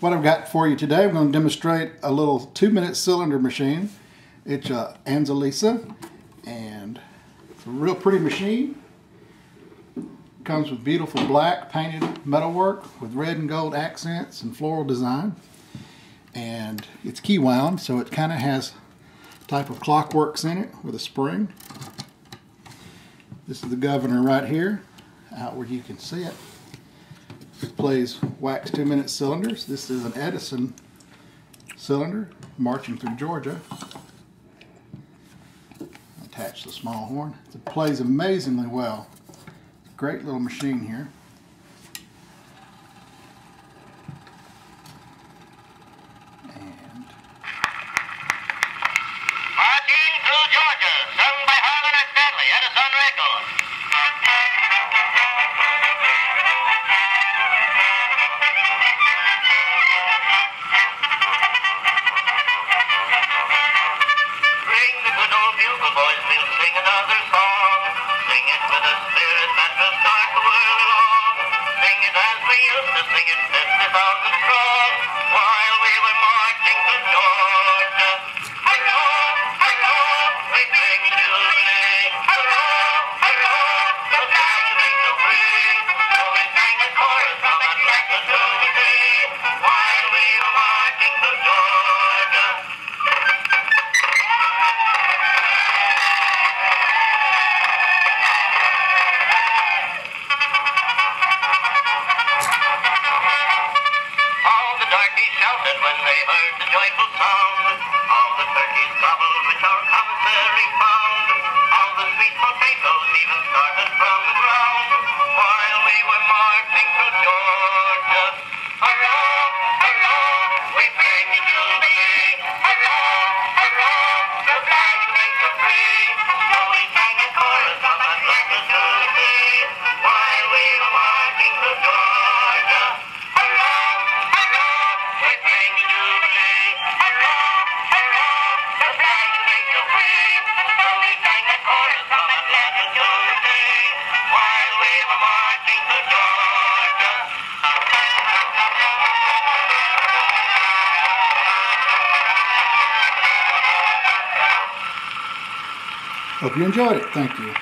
what I've got for you today, I'm going to demonstrate a little two minute cylinder machine. It's a Anzalisa and it's a real pretty machine. Comes with beautiful black painted metalwork with red and gold accents and floral design. And it's key wound, so it kind of has type of clockworks in it with a spring. This is the governor right here, out where you can see it. It plays wax two minute cylinders. This is an Edison cylinder marching through Georgia. Attach the small horn. It plays amazingly well. Great little machine here. And Marching through Georgia, sung by Harlan and Stanley, Edison Records. Bugle boys, we'll sing another song. Sing it with a spirit that will start the world along. Sing it as we used to sing it, 50,000 sound. All the turkeys hope you enjoyed it. Thank you.